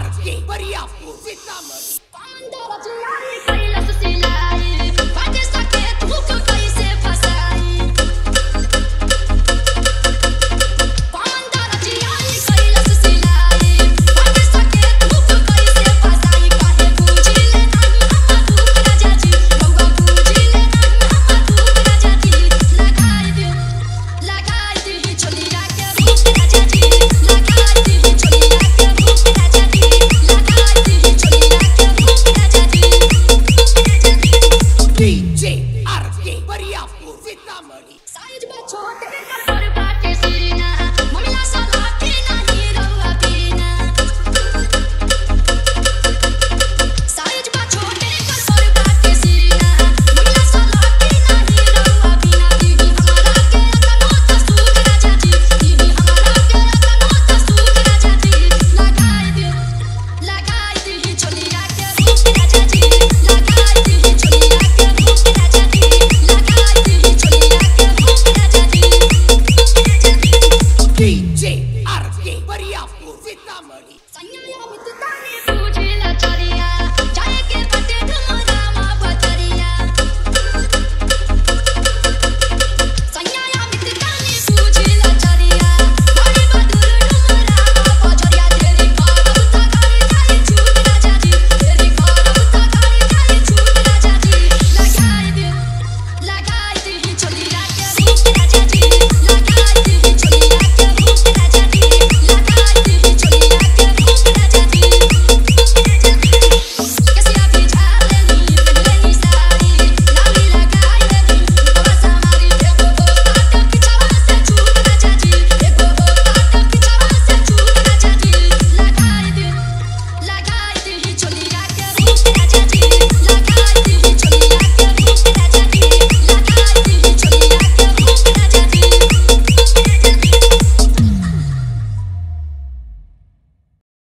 भारत की Money. Sorry.